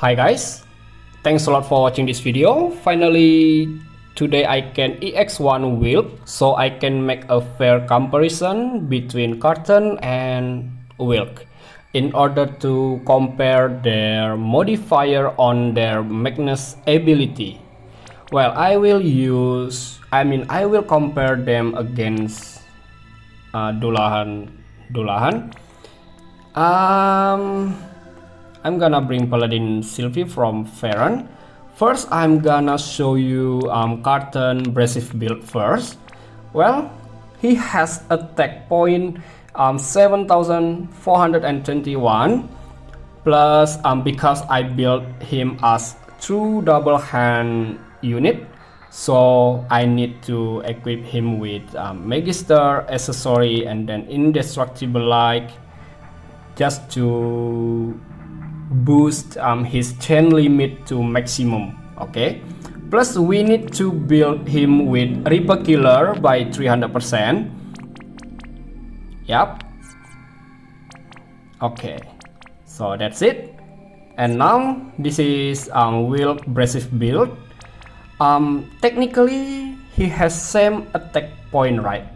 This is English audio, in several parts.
Hi guys, thanks a lot for watching this video. Finally, today I can EX1 Wylk, so I can make a fair comparison between Karten and Wylk in order to compare their modifier on their Magnus ability. Well, I will use, I mean, I will compare them against uh, Dullahan. Dullahan. Um, I'm gonna bring Paladin Sylvie from Farron. First, I'm gonna show you um, Karten Brasive build first. Well, he has attack point um, 7421 plus um, because I built him as true double hand unit so I need to equip him with um, Magister accessory and then indestructible like just to boost um, his chain limit to maximum okay? Plus we need to build him with Reaper Killer by 300% yep okay. So that's it. And now this is um, Wylk Brasive build. Um, technically he has same attack point right?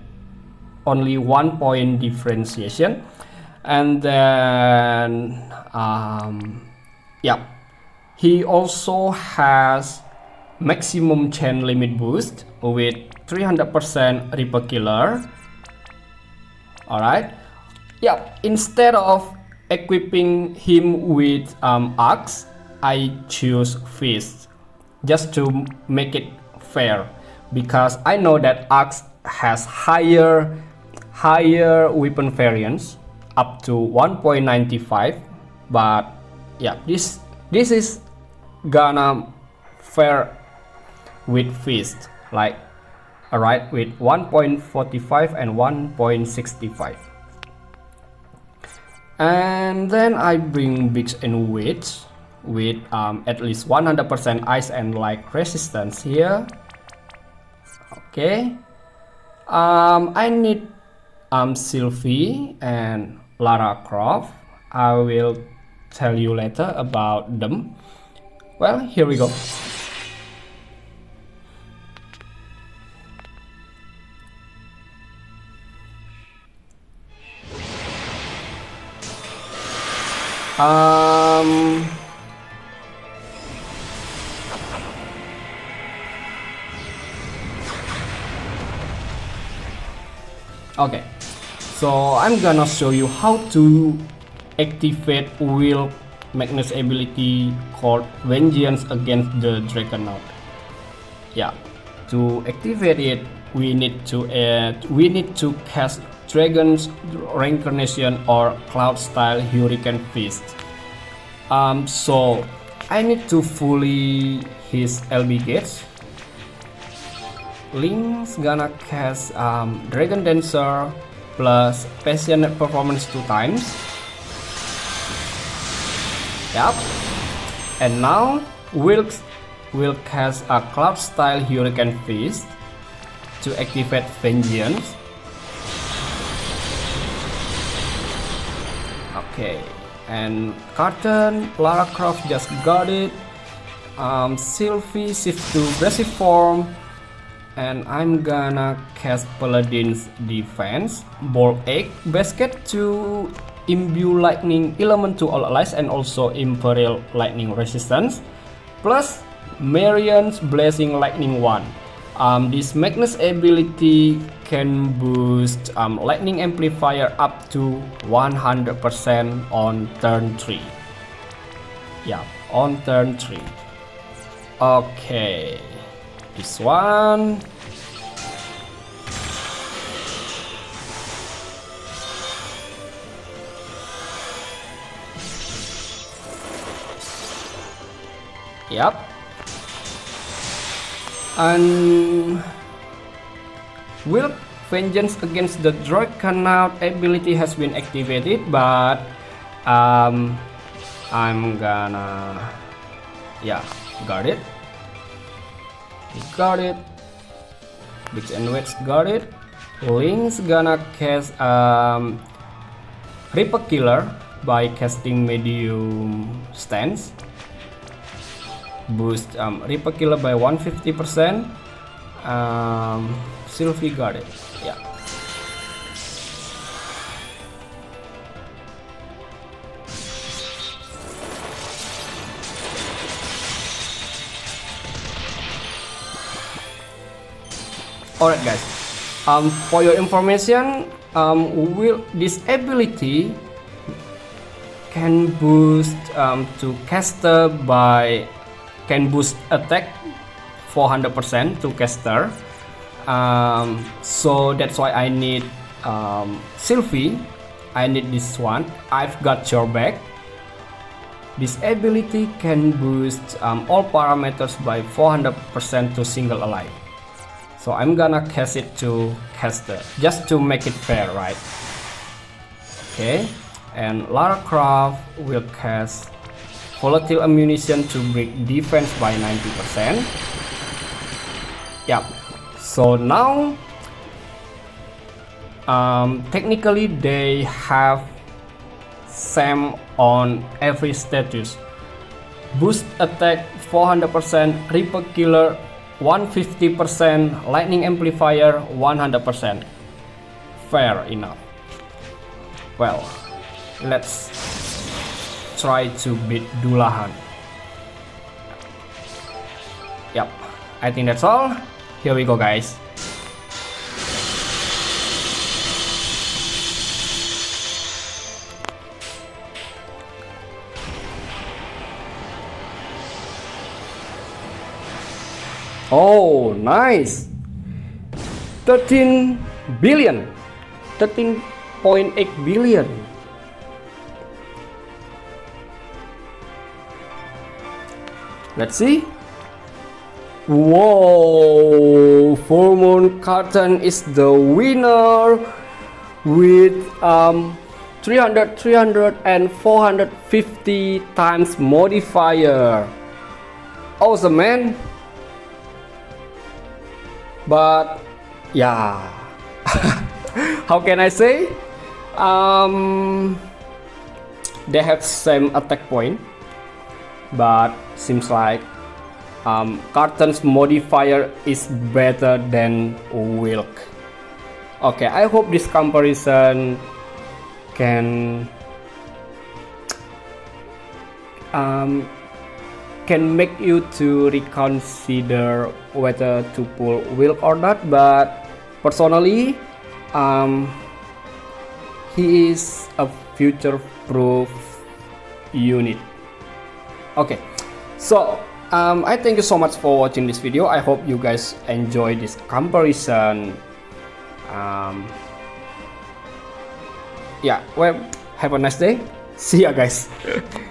Only one point differentiation and then um, yeah. He also has maximum chain limit boost with 300% Reaper Killer. Alright. Yeah, instead of equipping him with um, axe, I choose fist just to make it fair. Because I know that axe has higher higher weapon variance up to 1.95 but yeah this this is gonna fair with fist like alright with 1.45 and 1.65 and then I bring Biggs and Wedge with um, at least 100% ice and light resistance here. Okay. Um, I need um, Sylvie and Lara Croft. I will tell you later about them. Well here we go. Um, okay, so I'm gonna show you how to activate Wylk Magnus ability called Vengeance against the Dragonaut. Yeah, to activate it, we need to add, we need to cast Dragon's Reincarnation or Cloud style Hurricane Fist. Um, so I need to fully his LB gates. Link's gonna cast um, Dragon Dancer plus Passionate Performance two times. Yep. And now Wilkes will cast a Cloud style Hurricane Fist to activate Vengeance. Okay, and Karten, Lara Croft just got it. Um, Sylvie shift to aggressive form. And I'm gonna cast Paladin's Defense, Bolt Egg Basket to imbue lightning element to all allies and also Imperial lightning resistance. Plus Marion's Blazing Lightning 1. Um, this Magnus ability can boost um, lightning amplifier up to 100% on turn 3 yeah on turn 3 okay this one. Yep. And will Vengeance against the Dragonaut ability has been activated, but um, I'm gonna, yeah, guard it. Got it. Big and Wets got it. Link's gonna cast um, Reaper Killer by casting Medium Stance. boost um, Reaper Killer by 150%. Um, Sylvie got it. Alright guys, um, for your information, um, will this ability can boost um, to caster by can boost attack 400% to caster. Um, so that's why I need um, Sylvie. I need this one. I've got your back. This ability can boost um, all parameters by 400% to single alive so I'm gonna cast it to caster just to make it fair right okay and Lara Croft will cast volatile ammunition to break defense by 90%. Yep. So now, um, technically they have same on every status. Boost attack 400%, Reaper Killer 150%, Lightning Amplifier 100%. Fair enough. Well, let's try to beat Dullahan. Yep, I think that's all. Here we go guys. Oh, nice. 13 billion. 13.8 billion. Let's see. Whoa, Full Moon Karten is the winner with um 300, 300 and 450 times modifier. Awesome man. But yeah, how can I say? Um, they have same attack point but seems like um, Karten's modifier is better than Wylk. Okay, I hope this comparison can um, can make you to reconsider whether to pull Wylk or not. But personally, um, he is a future-proof unit. Okay so um, I thank you so much for watching this video. I hope you guys enjoy this comparison. Um, yeah well have a nice day. See ya guys